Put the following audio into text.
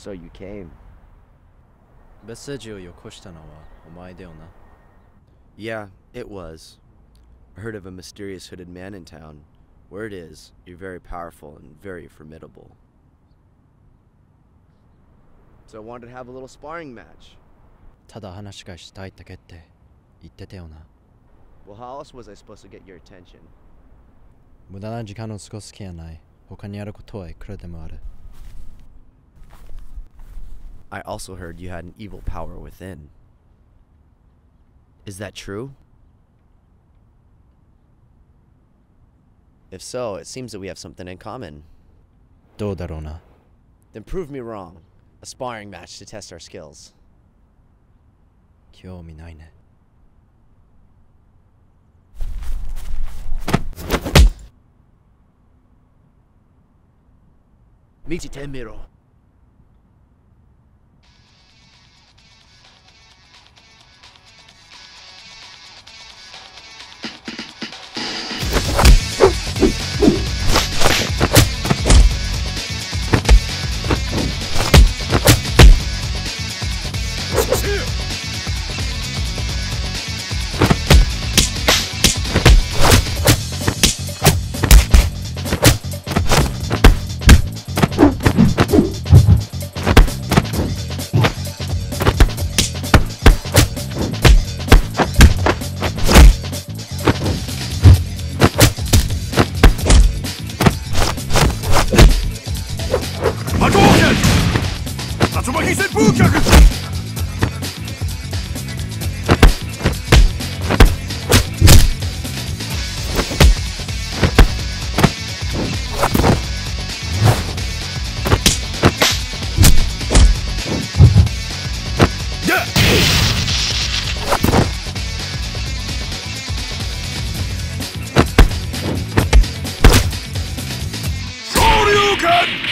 So you came. メッセージをよこしたのはお前だよな Yeah, it was. I heard of a mysterious hooded man in town. Word is, you're very powerful and very formidable. So I wanted to have a little sparring match. ただ話がしたいだけって言ってたよな Well, how else was I supposed to get your attention? 無駄な時間を過ごす気はない他にやることはいくらでもある I also heard you had an evil power within. Is that true? If so, it seems that we have something in common. Do darona. Then prove me wrong. A sparring match to test our skills. Kyomi naine. Michi Şansıma giysen bu kakı! Shoryuken!